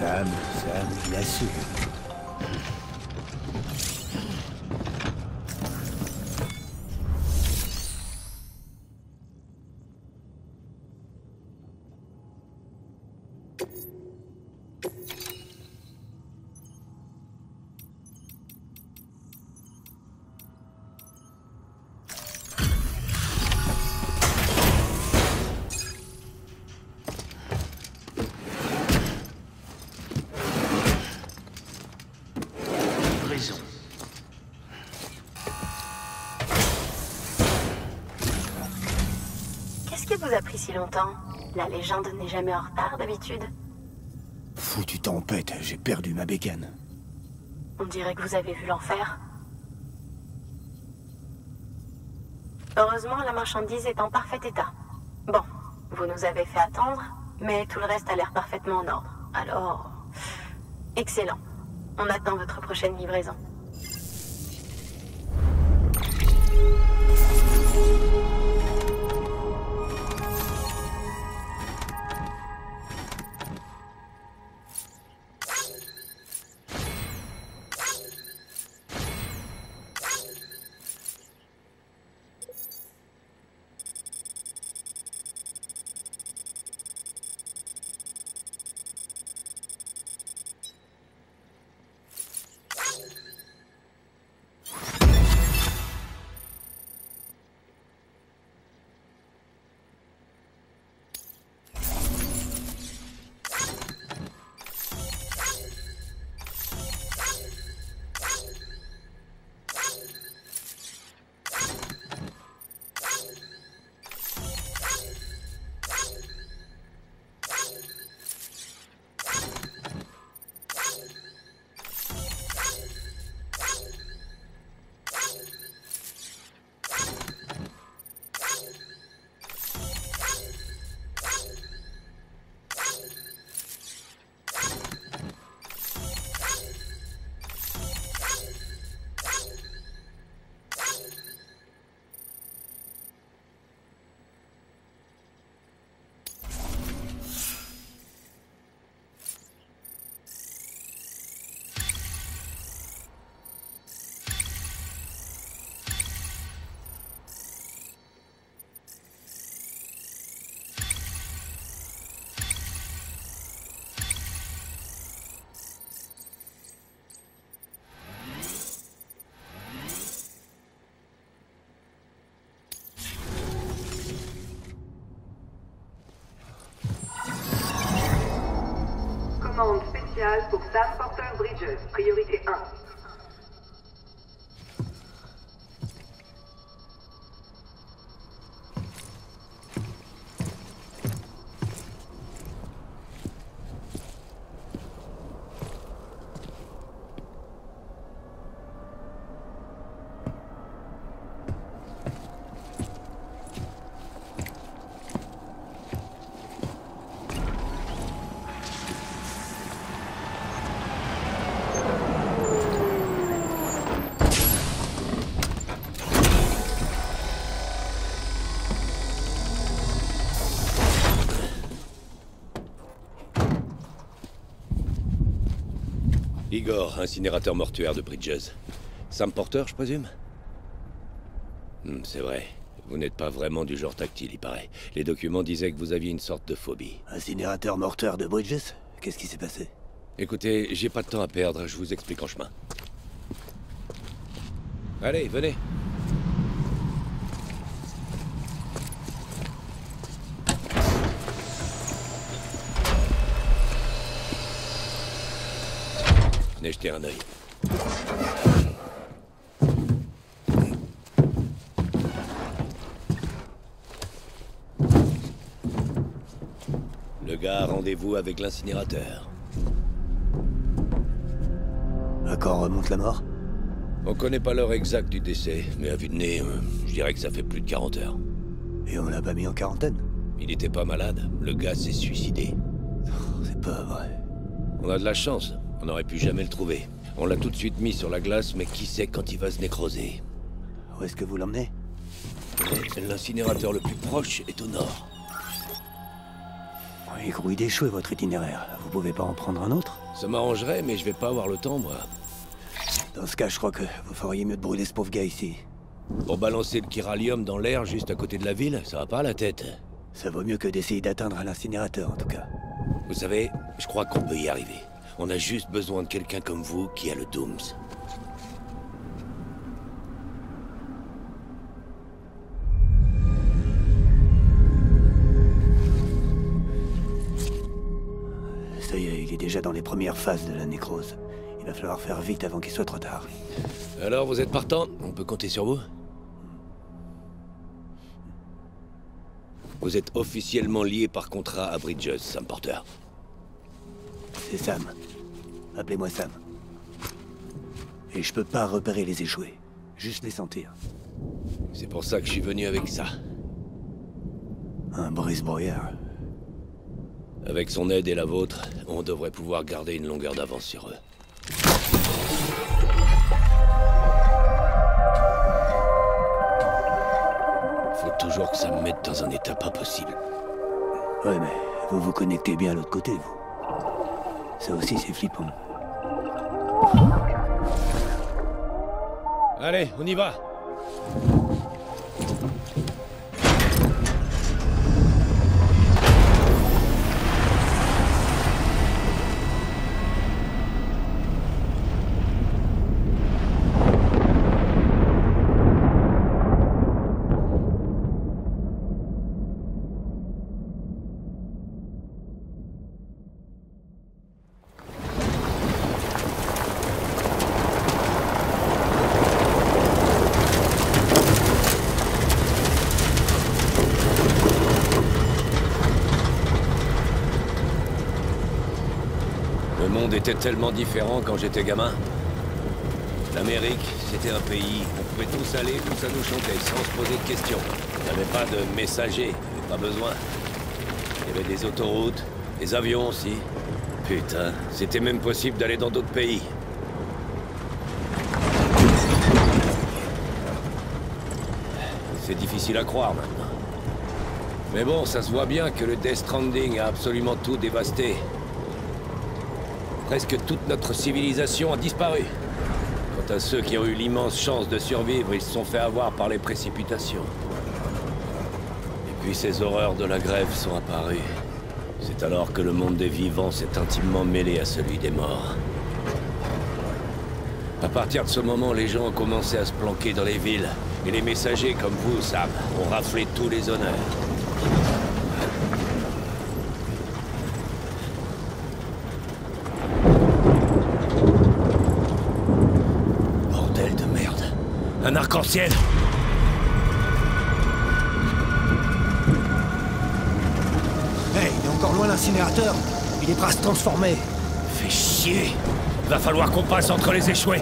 Sam, Sam, a qui vous a pris si longtemps? La légende n'est jamais en retard d'habitude. Foutu tempête, j'ai perdu ma bécane. On dirait que vous avez vu l'enfer. Heureusement, la marchandise est en parfait état. Bon, vous nous avez fait attendre, mais tout le reste a l'air parfaitement en ordre. Alors, excellent. On attend votre prochaine livraison. Pour Sam Porter Bridges, priorité 1. Igor, incinérateur mortuaire de Bridges. Sam Porter, je présume Hmm, C'est vrai. Vous n'êtes pas vraiment du genre tactile, il paraît. Les documents disaient que vous aviez une sorte de phobie. Incinérateur morteur de Bridges Qu'est-ce qui s'est passé Écoutez, j'ai pas de temps à perdre, je vous explique en chemin. Allez, venez. Venez jeter un œil. Le gars a rendez-vous avec l'incinérateur. À quand remonte la mort? On connaît pas l'heure exacte du décès, mais à vue de nez, euh, je dirais que ça fait plus de 40 heures. Et on l'a pas mis en quarantaine? Il était pas malade, le gars s'est suicidé. C'est pas vrai. On a de la chance, on n'aurait pu jamais le trouver. On l'a tout de suite mis sur la glace, mais qui sait quand il va se nécroser Où est-ce que vous l'emmenez? L'incinérateur le plus proche est au nord. il grouille d'échouer votre itinéraire. Vous pouvez pas en prendre un autre? Ça m'arrangerait, mais je vais pas avoir le temps, moi. Dans ce cas, je crois que vous feriez mieux de brûler ce pauvre gars ici. Pour balancer le chiralium dans l'air juste à côté de la ville, ça va pas la tête. Ça vaut mieux que d'essayer d'atteindre un incinérateur, en tout cas. Vous savez, je crois qu'on peut y arriver. On a juste besoin de quelqu'un comme vous qui a le Dooms. Ça y est, il est déjà dans les premières phases de la nécrose. Il va falloir faire vite avant qu'il soit trop tard. Alors, vous êtes partant On peut compter sur vous Vous êtes officiellement lié par contrat à Bridges, Sam Porter. C'est Sam. Appelez-moi Sam. Et je peux pas repérer les échoués. Juste les sentir. C'est pour ça que je suis venu avec ça. Un brise-brouillard. Avec son aide et la vôtre, on devrait pouvoir garder une longueur d'avance sur eux. Faut toujours que ça me mette dans un état pas possible. Ouais, mais vous vous connectez bien à l'autre côté, vous. Ça aussi, c'est flippant. Allez, on y va Le monde était tellement différent quand j'étais gamin. L'Amérique, c'était un pays. On pouvait tous aller où ça nous chantait, sans se poser de questions. Il n'y avait pas de messagers, il avait pas besoin. Il y avait des autoroutes, des avions aussi. Putain, c'était même possible d'aller dans d'autres pays. C'est difficile à croire maintenant. Mais bon, ça se voit bien que le Death Stranding a absolument tout dévasté. Presque toute notre civilisation a disparu. Quant à ceux qui ont eu l'immense chance de survivre, ils se sont fait avoir par les précipitations. Et puis ces horreurs de la grève sont apparues. C'est alors que le monde des vivants s'est intimement mêlé à celui des morts. À partir de ce moment, les gens ont commencé à se planquer dans les villes. Et les messagers comme vous, Sam, ont raflé tous les honneurs. Un arc-en-ciel. Hey, il est encore loin l'incinérateur. Il est prêt à se transformer Fait chier. Va falloir qu'on passe entre les échoués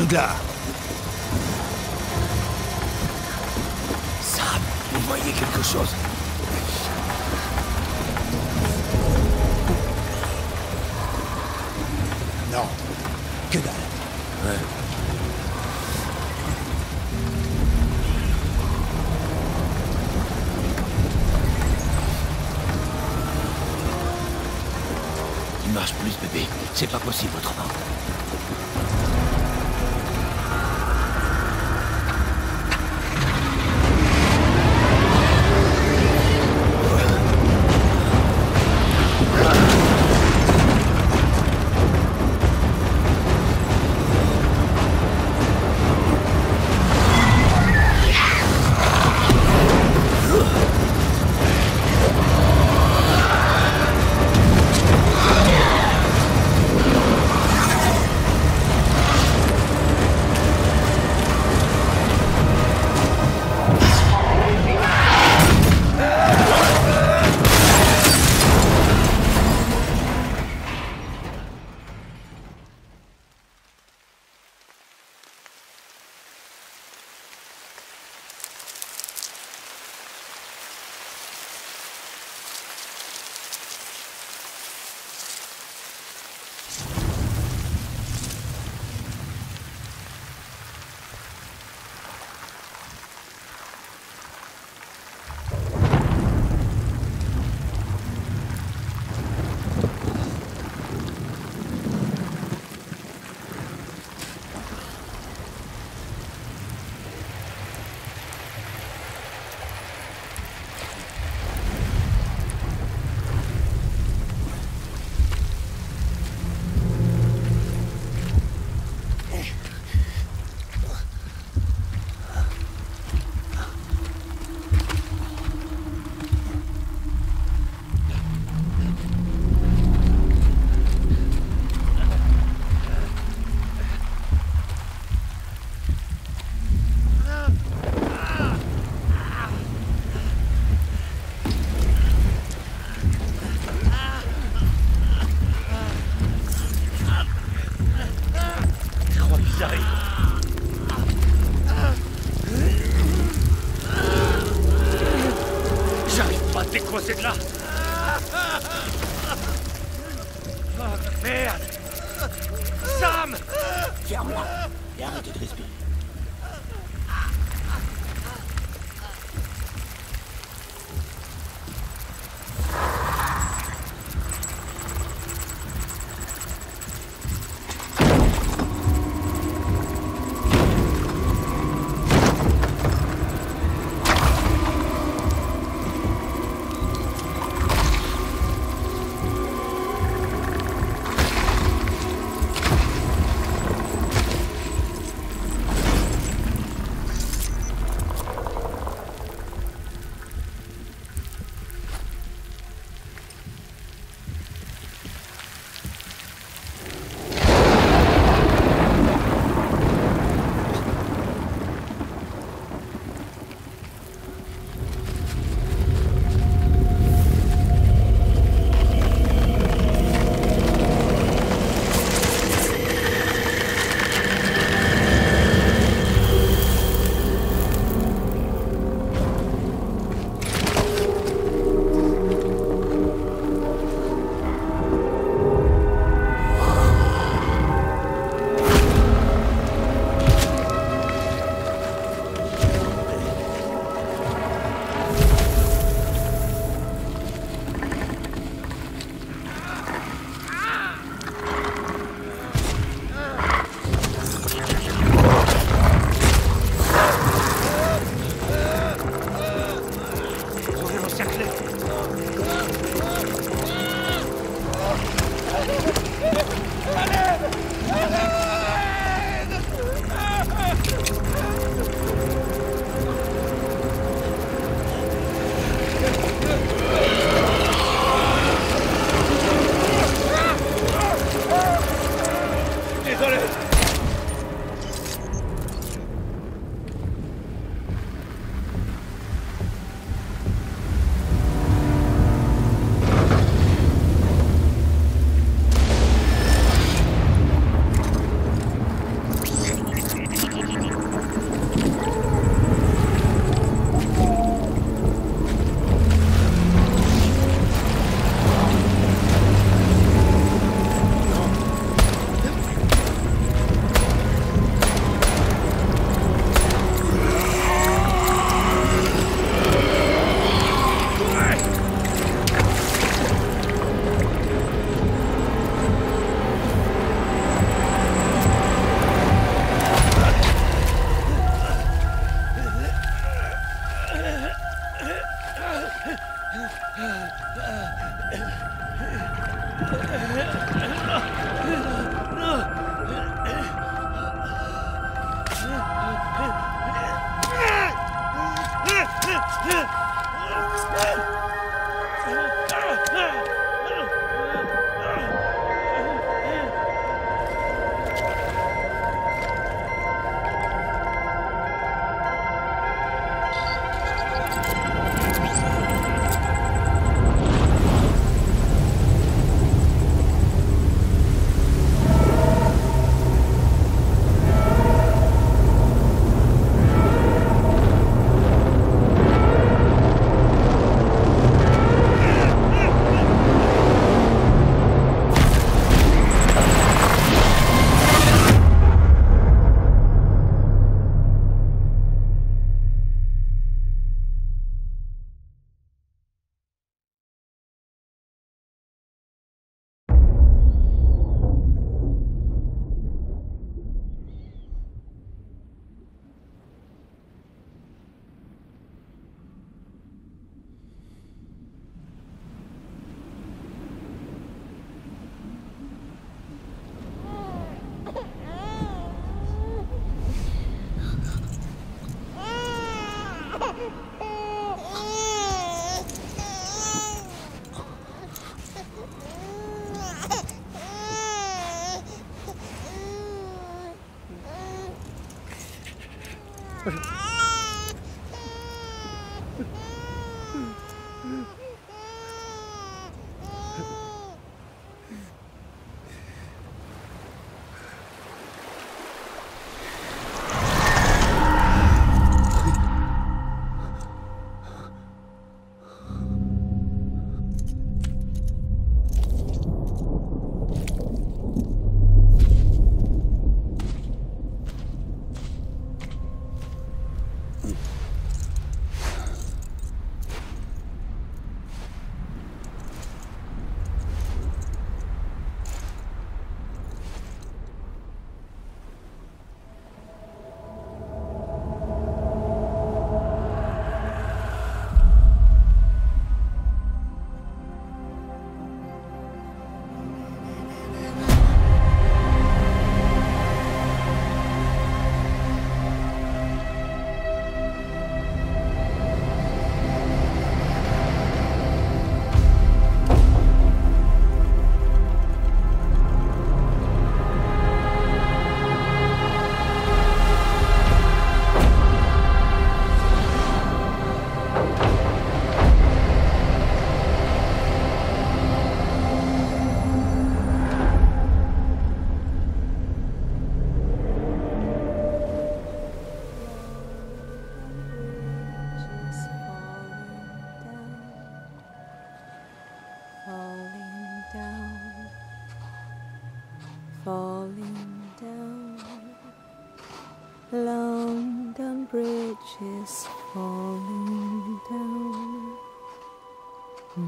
Sortez-nous de là Sam, vous voyez quelque chose? Non. Que dalle. Il marche plus, bébé. C'est pas possible autrement.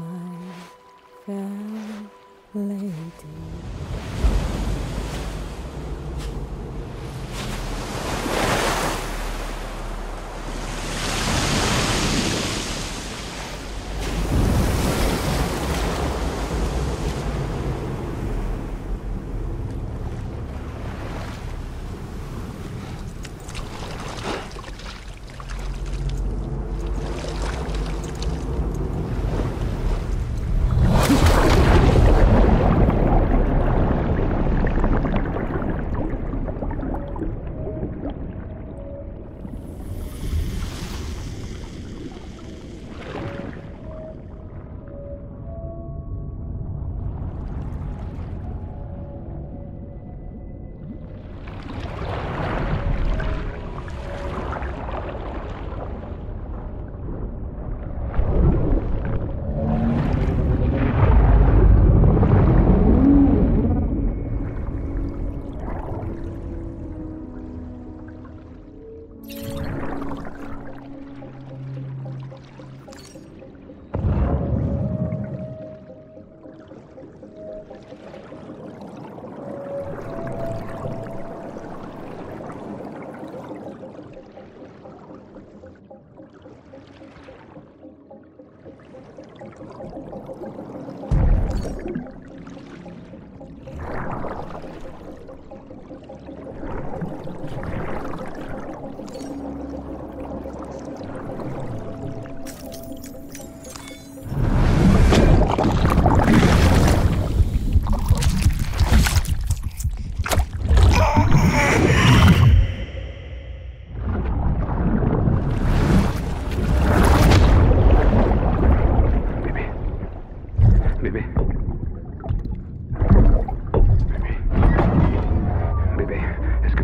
My fair lady.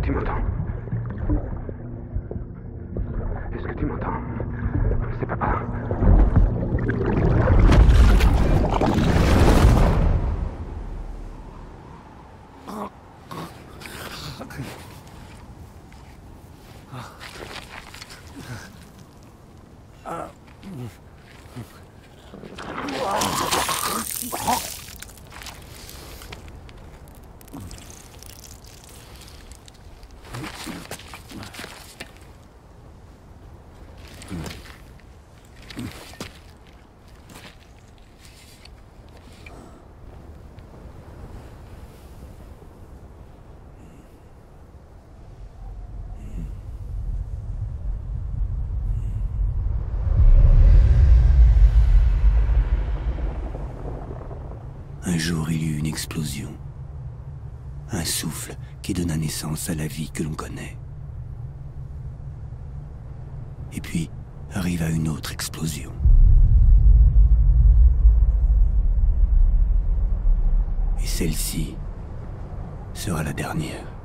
Tu m'entends Est-ce que tu m'entends C'est papa. Un jour, il y eut une explosion. Un souffle qui donna naissance à la vie que l'on connaît. Et puis arriva une autre explosion. Et celle-ci sera la dernière.